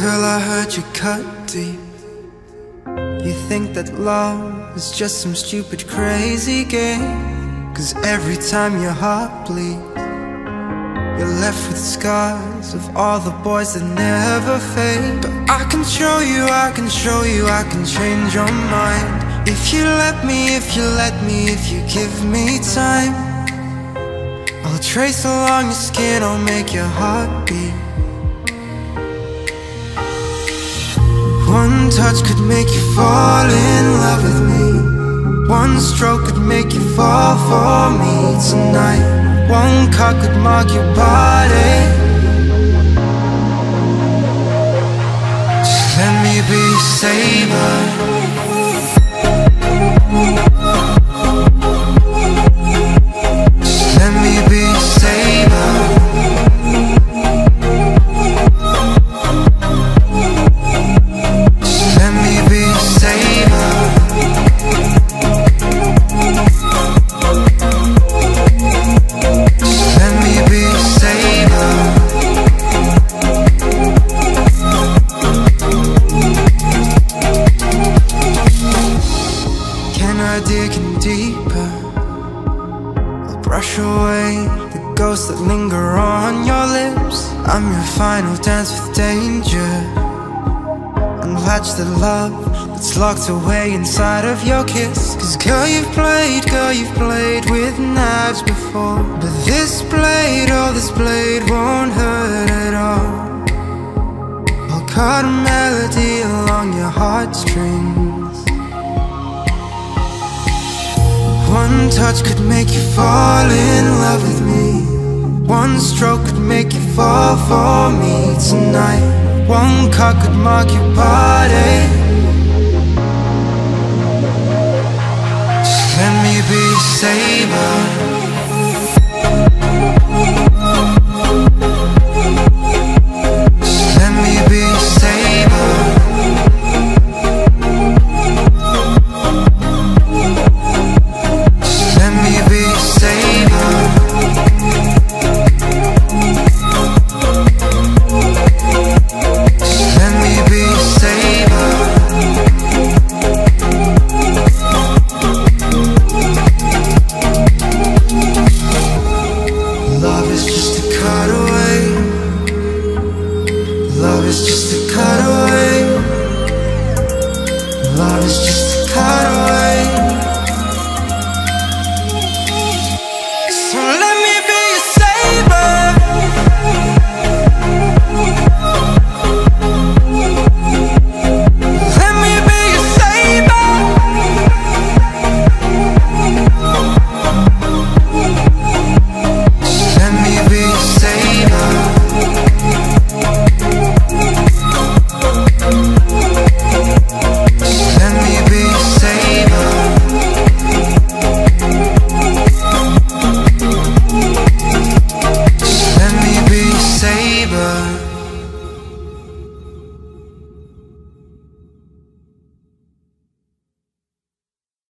Girl, I heard you cut deep. You think that love is just some stupid crazy game. Cause every time your heart bleeds You're left with scars of all the boys that never fade. But I can show you, I can show you, I can change your mind. If you let me, if you let me, if you give me time I'll trace along your skin, I'll make your heart beat One touch could make you fall in love with me. One stroke could make you fall for me tonight. One cut could mark your body. Just let me be saber. Just I deeper? I'll brush away the ghosts that linger on your lips. I'm your final dance with danger. Unlatch the love that's locked away inside of your kiss. Cause girl you've played, girl you've played with knives before. But this blade, oh this blade won't hurt at all. I'll cut a melody along your heartstrings One touch could make you fall in love with me. One stroke could make you fall for me tonight. One cut could mark your body. Just let me be saber Just cutaway Love is just a cutaway. Love is just a cutaway.